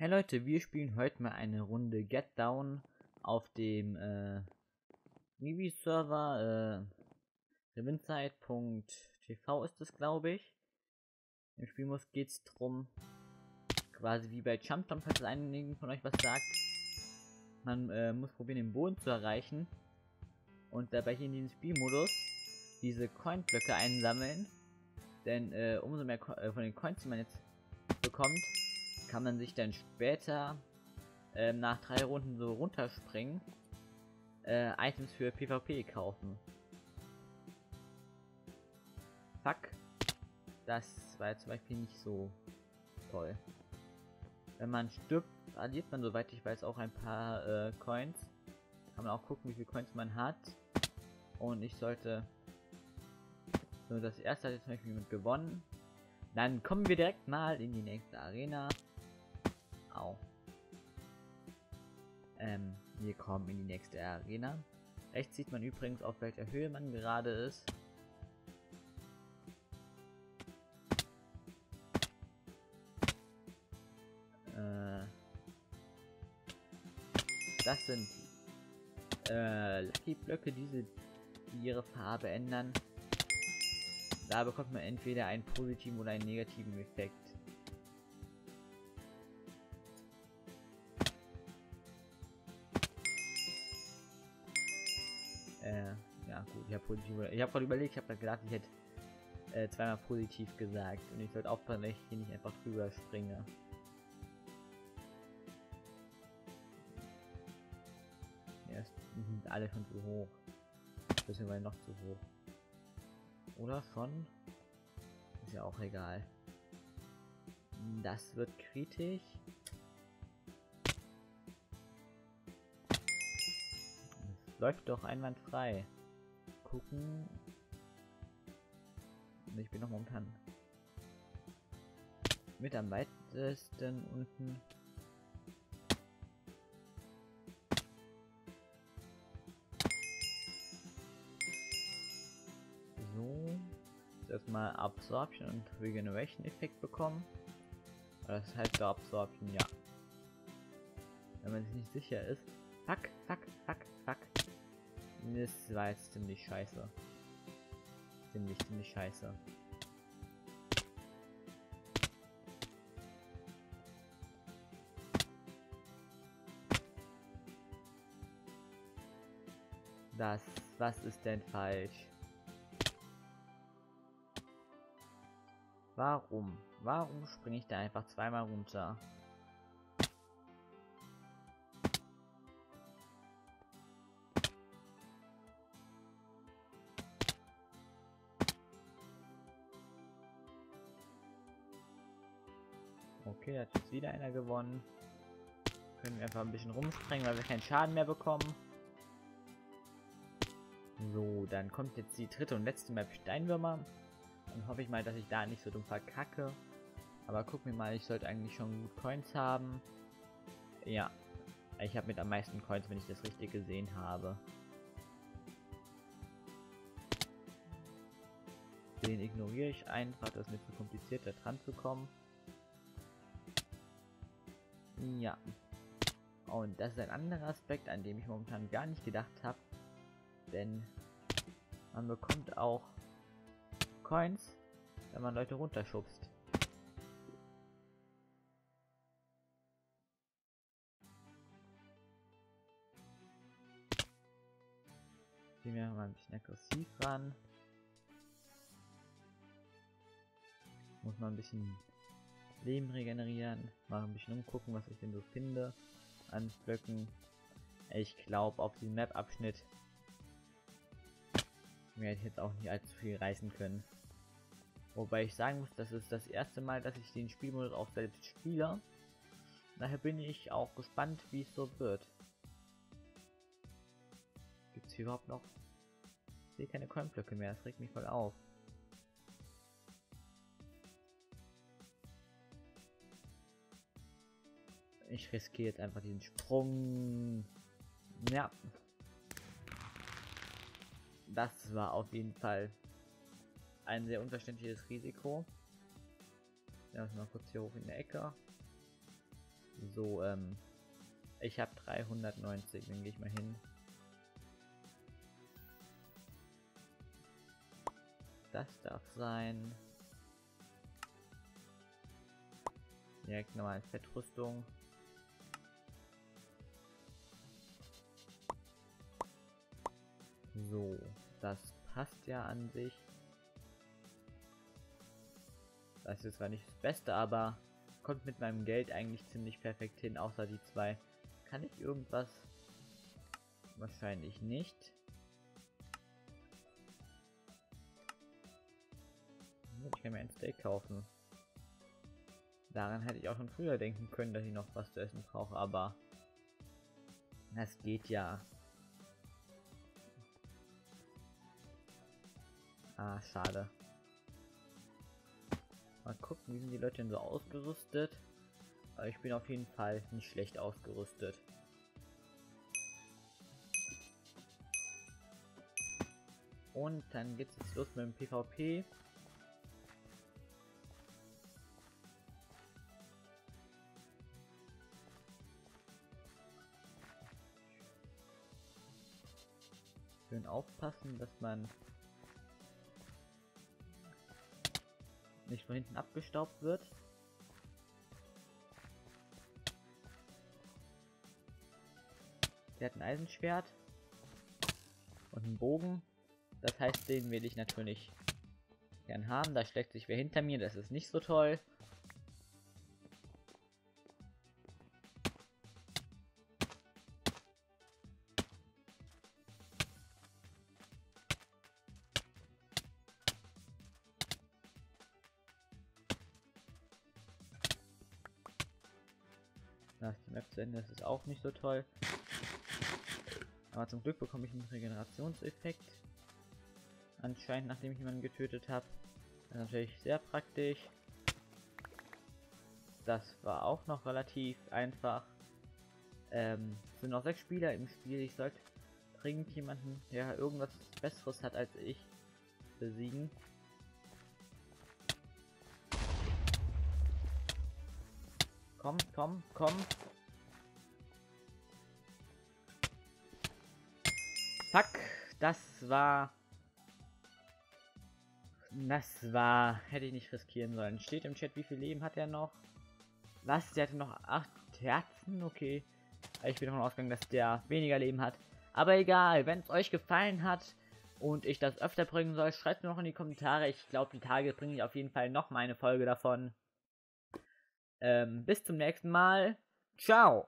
Hey Leute, wir spielen heute mal eine Runde Get Down auf dem äh, Mivi-Server äh, Revinzeit.tv ist es, glaube ich. Im Spielmodus geht es darum, quasi wie bei Jump Jump, falls einigen von euch was sagt. Man äh, muss probieren, den Boden zu erreichen und dabei hier in diesem Spielmodus diese Coinblöcke einsammeln. Denn äh, umso mehr Co äh, von den Coins, die man jetzt bekommt, kann man sich dann später äh, nach drei Runden so runterspringen, äh, Items für PvP kaufen. Fuck. Das war jetzt zum Beispiel nicht so toll. Wenn man stirbt, addiert man, soweit ich weiß, auch ein paar äh, Coins. Kann man auch gucken, wie viele Coins man hat. Und ich sollte... So, das erste hat jetzt zum Beispiel jemand gewonnen. Dann kommen wir direkt mal in die nächste Arena. Au. Ähm, wir kommen in die nächste Arena. Rechts sieht man übrigens, auf welcher Höhe man gerade ist. Äh, das sind äh, Lucky Blöcke, diese, die ihre Farbe ändern. Da bekommt man entweder einen positiven oder einen negativen Effekt. Gut, ich habe positiv. Ich habe gerade überlegt, ich habe gedacht, ich hätte äh, zweimal positiv gesagt und ich sollte aufpassen, dass ich hier nicht einfach drüber springe. Ja, sind alle schon zu hoch. Beziehungsweise noch zu hoch. Oder schon? Ist ja auch egal. Das wird kritisch. Läuft doch einwandfrei. Gucken. Ich bin noch momentan mit am weitesten unten. erstmal Absorption und Regeneration Effekt bekommen. Das heißt Absorption, ja. Wenn man sich nicht sicher ist. Fuck, fuck, fuck, fuck. Das war jetzt ziemlich scheiße. Ziemlich, ziemlich scheiße. Das, was ist denn falsch? Warum? Warum springe ich da einfach zweimal runter? Okay, da hat jetzt wieder einer gewonnen. Können wir einfach ein bisschen rumspringen, weil wir keinen Schaden mehr bekommen. So, dann kommt jetzt die dritte und letzte Map Steinwürmer. Dann hoffe ich mal, dass ich da nicht so dumm verkacke. Aber guck mir mal, ich sollte eigentlich schon gut Coins haben. Ja. Ich habe mit am meisten Coins, wenn ich das richtig gesehen habe. Den ignoriere ich einfach, das ist mir zu kompliziert, da dran zu kommen. Ja. Und das ist ein anderer Aspekt, an dem ich momentan gar nicht gedacht habe. Denn man bekommt auch Coins, wenn man Leute runterschubst. Gehen wir mal ein bisschen aggressiv ran. Muss man ein bisschen Leben regenerieren, mal ein bisschen umgucken, was ich denn so finde an Blöcken. Ich glaube, auf diesem Map-Abschnitt werde ich jetzt auch nicht allzu viel reißen können. Wobei ich sagen muss, das ist das erste Mal, dass ich den Spielmodus auch selbst spiele. Daher bin ich auch gespannt, wie es so wird. Gibt es hier überhaupt noch? Ich sehe keine Coinblöcke mehr, das regt mich voll auf. Ich riskiere jetzt einfach diesen Sprung. Ja. Das war auf jeden Fall ein sehr unverständliches Risiko. Ja, mal kurz hier hoch in der Ecke. So, ähm, ich habe 390, dann gehe ich mal hin. Das darf sein. Direkt nochmal Fettrüstung. So, das passt ja an sich. Das ist zwar nicht das Beste, aber kommt mit meinem Geld eigentlich ziemlich perfekt hin, außer die zwei. Kann ich irgendwas? Wahrscheinlich nicht. Ich kann mir ein Steak kaufen. Daran hätte ich auch schon früher denken können, dass ich noch was zu essen brauche, aber das geht ja. Ah, schade. Mal gucken, wie sind die Leute denn so ausgerüstet. Aber ich bin auf jeden Fall nicht schlecht ausgerüstet. Und dann geht es los mit dem PvP. Schön aufpassen, dass man nicht von hinten abgestaubt wird. Der hat ein Eisenschwert und einen Bogen. Das heißt, den will ich natürlich gern haben. Da schlägt sich wer hinter mir, das ist nicht so toll. Map zu Ende. Das ist auch nicht so toll. Aber zum Glück bekomme ich einen Regenerationseffekt. Anscheinend, nachdem ich jemanden getötet habe. Das ist natürlich sehr praktisch. Das war auch noch relativ einfach. Ähm, es sind noch sechs Spieler im Spiel. Ich sollte dringend jemanden, der irgendwas Besseres hat als ich, besiegen. Komm, komm, komm. Fuck, das war... Das war... Hätte ich nicht riskieren sollen. Steht im Chat, wie viel Leben hat er noch? Was? Der hatte noch 8 Herzen? Okay. Ich bin davon ausgegangen, dass der weniger Leben hat. Aber egal, wenn es euch gefallen hat und ich das öfter bringen soll, schreibt mir noch in die Kommentare. Ich glaube, die Tage bringe ich auf jeden Fall noch mal eine Folge davon. Ähm, bis zum nächsten Mal. Ciao.